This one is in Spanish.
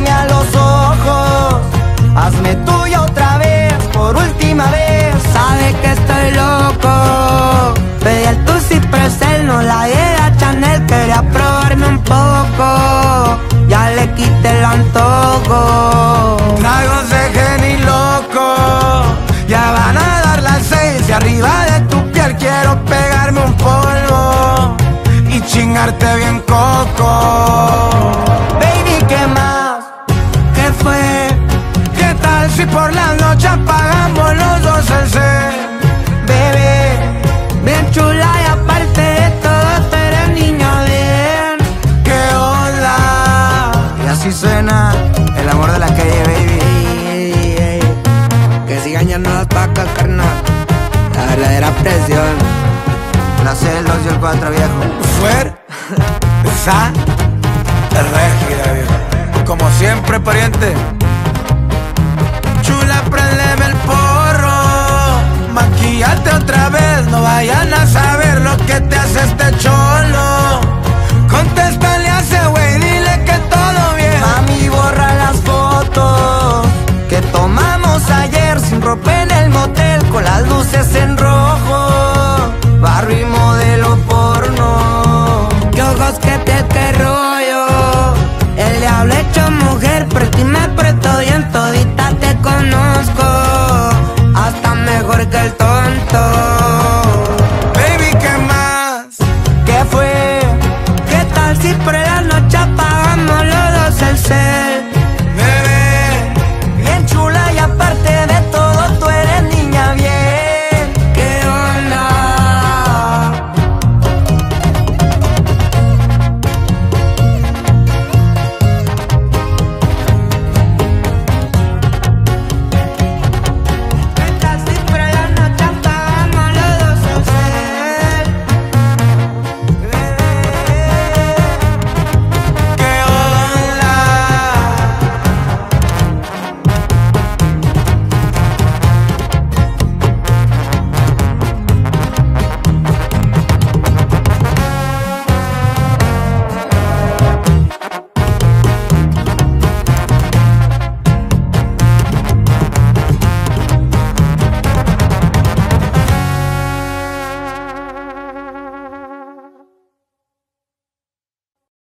mirándome a los ojos. Hazme tuya otra vez, por última vez. Sabe que estoy loco. Pedí el Tusi Presel, no la a Chanel. Quería probarme un poco. Ya le quité el antojo. Traigo ese y loco. Ya van a dar las seis y arriba de tu piel quiero pegarme un polvo y chingarte bien coco. Apagamos los dos set? Bebé, bien chula y aparte de todo, tú eres niño bien. ¿Qué onda? Y así suena el amor de la calle, baby. Ey, ey, ey. Que sigan no las vacas, carnal. La verdadera presión. La C, el 2 y el 4, viejo. Fuer, sa, rígida, viejo. Como siempre, pariente. Chula, porro. Otra vez, no vayan a saber lo que te hace este cholo. Contéstale a ese güey, dile que todo bien. Mami, borra las fotos que tomamos ayer sin ropa en el motel con las luces en rojo. said